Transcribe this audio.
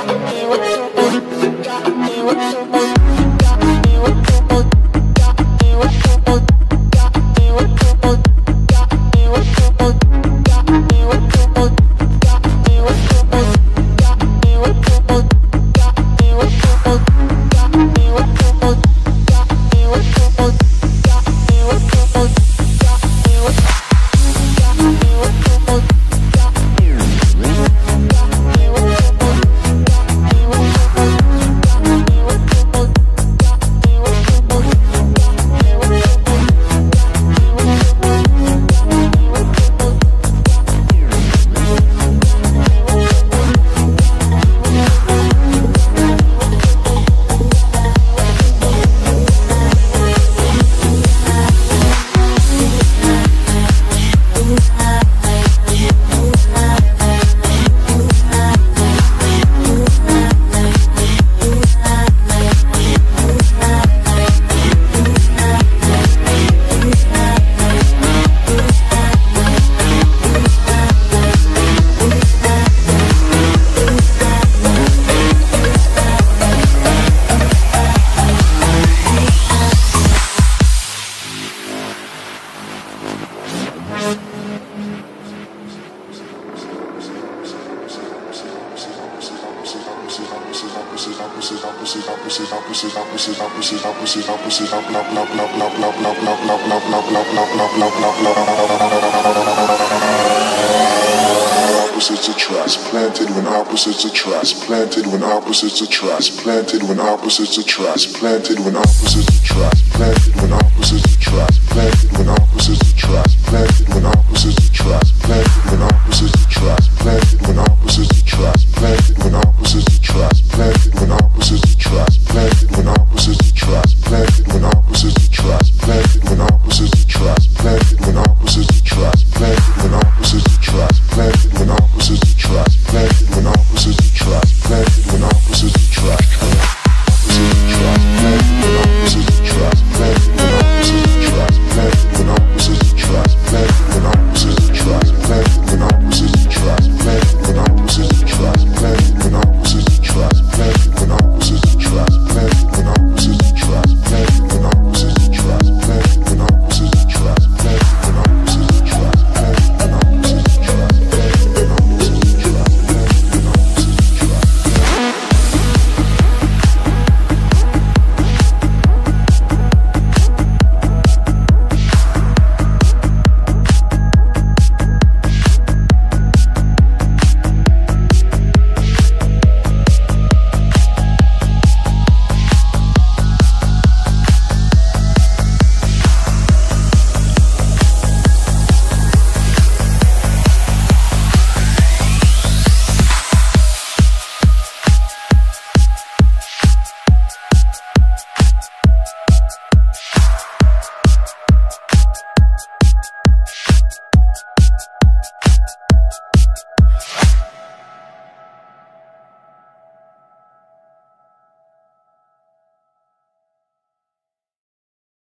Thank you. opposites attract, planted when opposites attract, planted when opposites attract, planted when opposites attract, planted when opposites attract, planted when opposites attract, planted when opposites attract, planted when opposites attract, planted when opposites attract, planted when opposites attract, planted when opposites attract, planted when opposites Gucci.